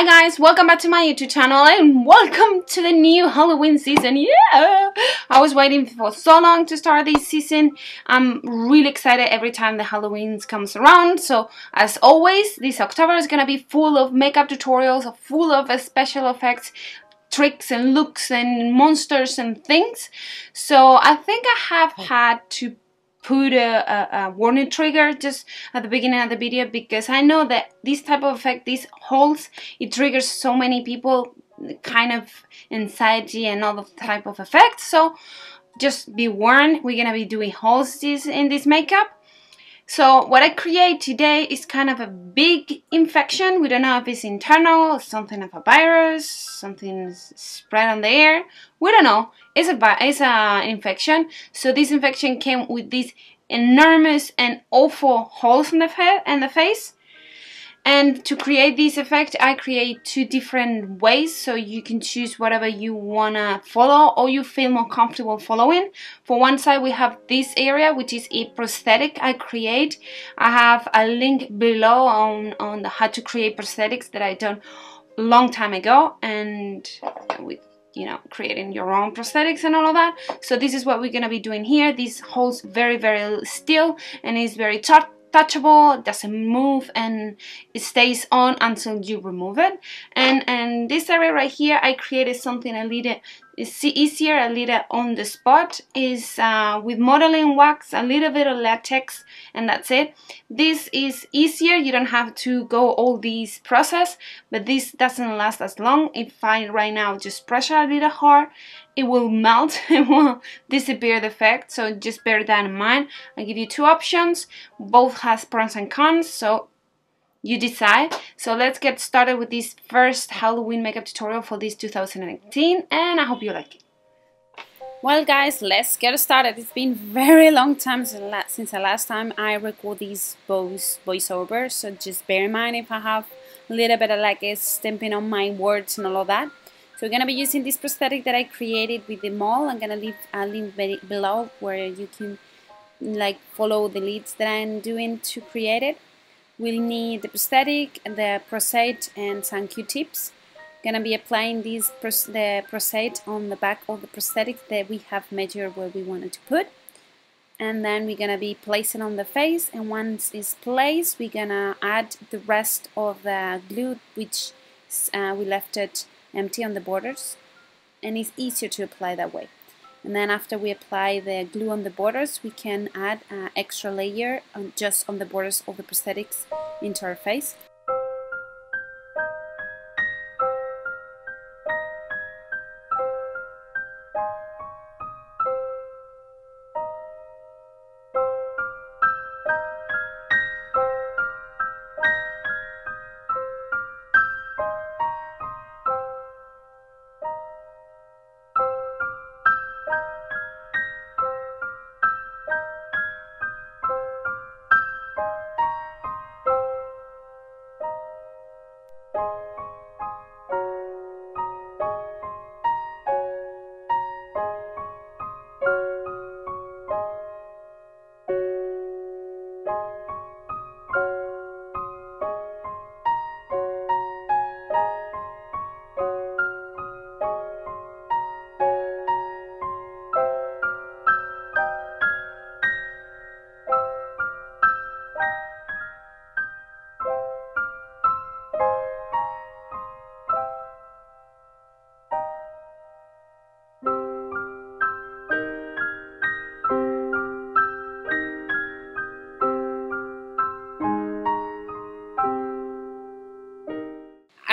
Hi guys, welcome back to my YouTube channel and welcome to the new Halloween season. Yeah! I was waiting for so long to start this season. I'm really excited every time the Halloween comes around. So as always, this October is gonna be full of makeup tutorials, full of special effects, tricks and looks and monsters and things. So I think I have oh. had to put a, a, a, warning trigger just at the beginning of the video because I know that this type of effect, these holes, it triggers so many people kind of anxiety and all the type of effects. So just be warned, we're gonna be doing holes this, in this makeup. So what I create today is kind of a big infection. We don't know if it's internal, something of a virus, something spread on the air. We don't know. It's a it's a infection. So this infection came with these enormous and awful holes in the head and the face. And to create this effect, I create two different ways, so you can choose whatever you wanna follow or you feel more comfortable following. For one side, we have this area, which is a prosthetic I create. I have a link below on, on how to create prosthetics that I done long time ago, and with you know creating your own prosthetics and all of that. So this is what we're gonna be doing here. This holds very very still and is very tough touchable, doesn't move and it stays on until you remove it. And and this area right here, I created something a little it's easier, a little on the spot. Is uh, with modeling wax, a little bit of latex, and that's it. This is easier. You don't have to go all these process, but this doesn't last as long. If I right now just pressure a little hard, it will melt. it will disappear the effect. So just bear that in mind. I give you two options. Both has pros and cons. So you decide. So let's get started with this first Halloween makeup tutorial for this 2018 and I hope you like it. Well guys, let's get started. It's been very long time since the last time I record these voice voiceovers, so just bear in mind if I have a little bit of like stamping on my words and all of that. So we're gonna be using this prosthetic that I created with the mole. I'm gonna leave a link below where you can like follow the leads that I'm doing to create it. We'll need the prosthetic, the Pros-Aide, and some Q-tips. Gonna be applying these pros the Pros-Aide on the back of the prosthetic that we have measured where we wanted to put. And then we're gonna be placing on the face, and once it's placed, we're gonna add the rest of the glue, which uh, we left it empty on the borders, and it's easier to apply that way. And then after we apply the glue on the borders, we can add an extra layer on, just on the borders of the prosthetics into our face.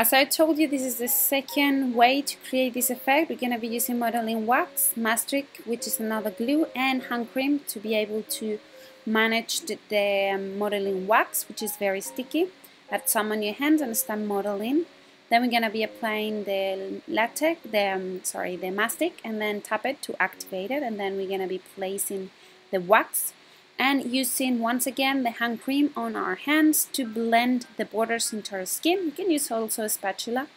As I told you, this is the second way to create this effect. We're going to be using modeling wax, mastic, which is another glue, and hand cream to be able to manage the, the um, modeling wax, which is very sticky. Add some on your hands and start modeling. Then we're going to be applying the latex, the um, sorry, the mastic, and then tap it to activate it. And then we're going to be placing the wax and using once again the hand cream on our hands to blend the borders into our skin. You can use also a spatula.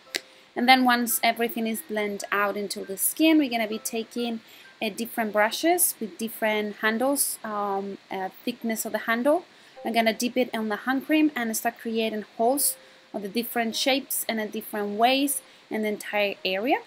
And then once everything is blended out into the skin, we're going to be taking uh, different brushes with different handles, um, uh, thickness of the handle. I'm going to dip it on the hand cream and start creating holes of the different shapes and the different ways in the entire area.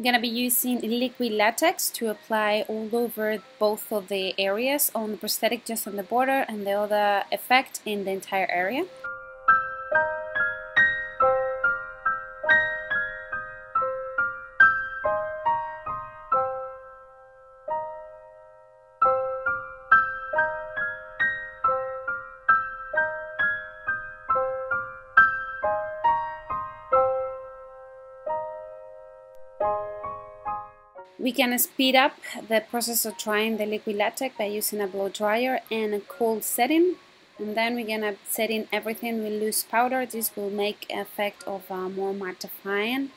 I'm going to be using liquid latex to apply all over both of the areas on the prosthetic just on the border and the other effect in the entire area. We can speed up the process of drying the liquid latex by using a blow dryer and a cold setting. And then we're gonna set in everything with loose powder. This will make effect of uh, more mattifying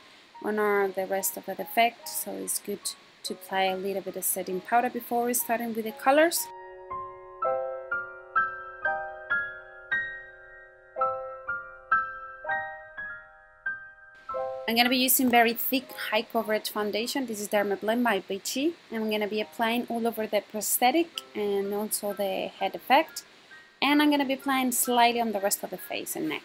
on our, the rest of the effect. So it's good to apply a little bit of setting powder before starting with the colors. I'm going to be using very thick high coverage foundation. This is Dermablend by Vichy. I'm going to be applying all over the prosthetic and also the head effect. And I'm going to be applying slightly on the rest of the face and neck.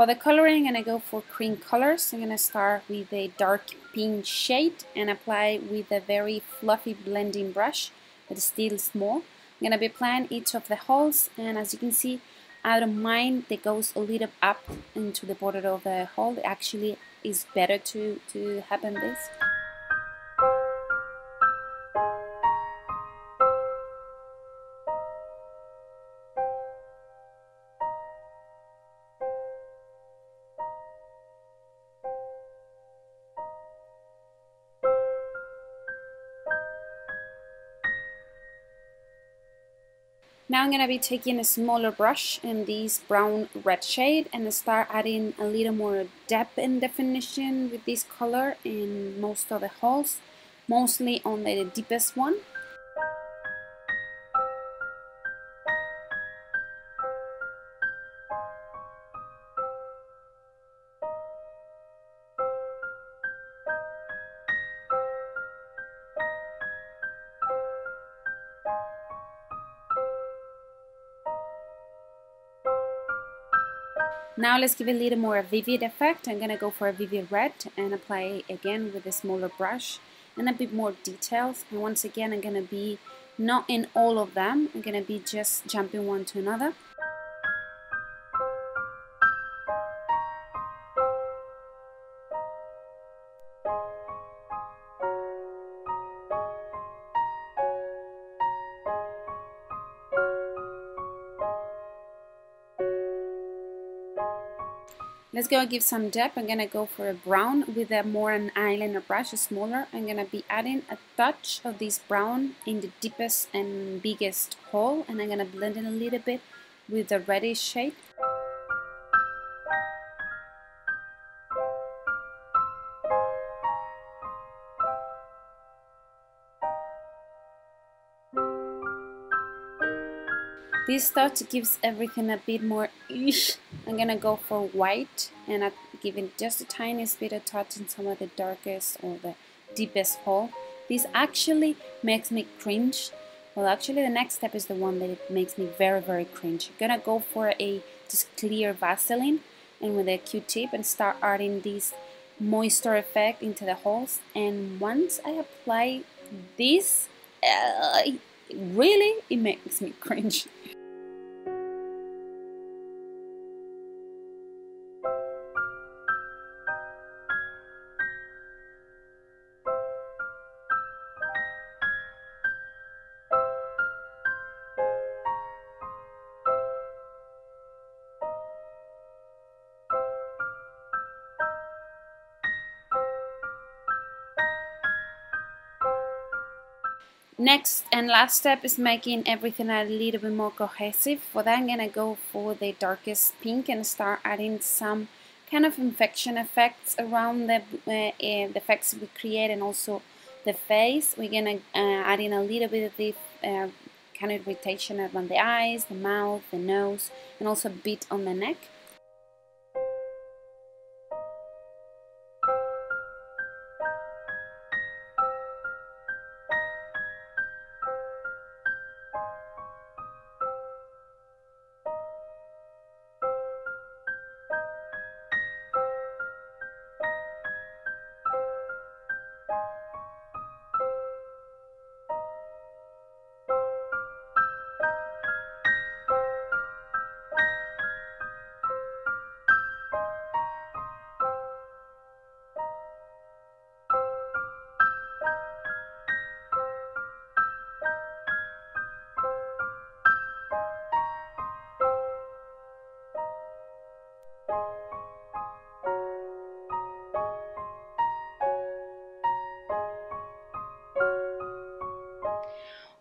For the coloring, I'm going to go for cream colors. I'm going to start with a dark pink shade and apply with a very fluffy blending brush, but still small. I'm going to be applying each of the holes, and as you can see, out of mine that goes a little up into the border of the hole. It actually is better to, to happen this. Now I'm going to be taking a smaller brush in this brown red shade and start adding a little more depth and definition with this color in most of the holes, mostly on the deepest one. Now let's give it a little more vivid effect. I'm going to go for a vivid red and apply again with a smaller brush and a bit more details. And once again, I'm going to be not in all of them. I'm going to be just jumping one to another. Let's go and give some depth. I'm gonna go for a brown with a more an eyeliner brush, smaller. I'm gonna be adding a touch of this brown in the deepest and biggest hole and I'm gonna blend it a little bit with the reddish shade. This touch gives everything a bit more ish. I'm gonna go for white and I'm giving just a tiniest bit of touch in some of the darkest or the deepest hole. This actually makes me cringe. Well, actually the next step is the one that it makes me very, very cringe. I'm gonna go for a just clear Vaseline and with a Q-tip and start adding this moisture effect into the holes. And once I apply this, uh, really, it makes me cringe. Next and last step is making everything a little bit more cohesive. For that I'm gonna go for the darkest pink and start adding some kind of infection effects around the, uh, uh, the effects we create and also the face. We're gonna uh, add in a little bit of the uh, kind of irritation around the eyes, the mouth, the nose, and also a bit on the neck.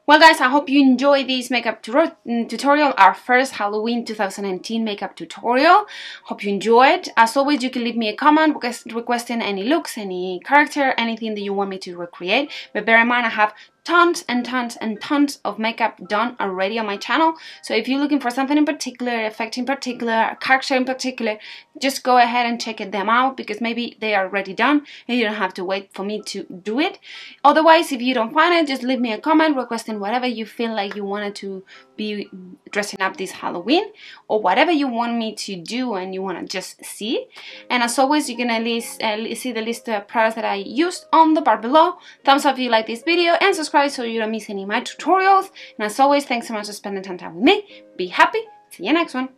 Well guys, I hope you enjoyed this makeup mm, tutorial, our first Halloween 2019 makeup tutorial. Hope you enjoy it. As always, you can leave me a comment requesting any looks, any character, anything that you want me to recreate. But bear in mind, I have tons and tons and tons of makeup done already on my channel. So if you're looking for something in particular, effect in particular, character in particular, just go ahead and check them out because maybe they are already done and you don't have to wait for me to do it. Otherwise, if you don't find it, just leave me a comment requesting whatever you feel like you wanted to be dressing up this Halloween or whatever you want me to do and you want to just see. And as always, you're going to uh, see the list of products that I used on the bar below. Thumbs up if you like this video and subscribe so you don't miss any of my tutorials. And as always, thanks so much for spending time with me. Be happy. See you next one.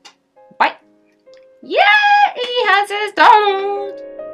Bye. Yeah, he has his dog.